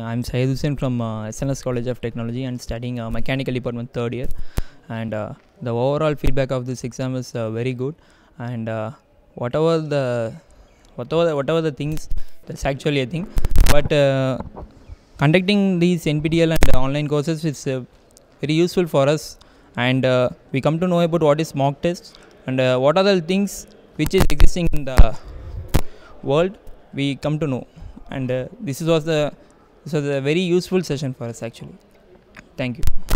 I'm Syed Hussain from uh, SNS College of Technology and studying uh, mechanical department third year. And uh, the overall feedback of this exam is uh, very good. And uh, whatever the whatever the, whatever the things that's actually a thing. But uh, conducting these NPTEL and online courses is very useful for us. And we come to know about what is mock test and what are the things which is existing in the world. We come to know. And this was the was a very useful session for us actually. Thank you.